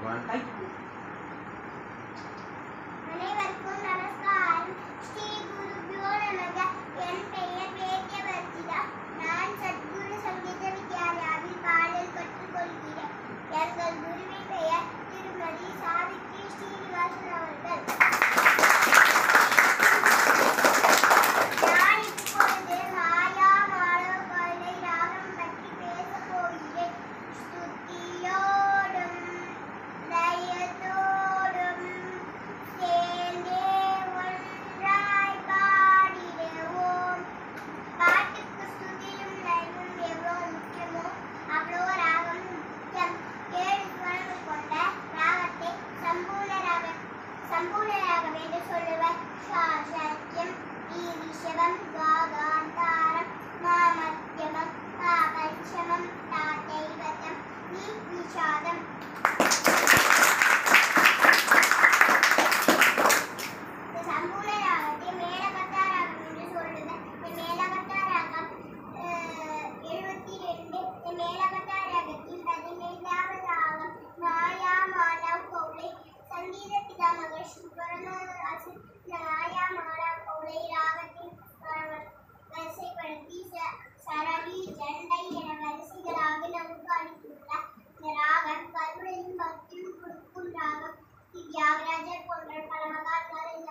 Vâng. Right. Kamarajar போன்ற பல மகான்கள் இந்த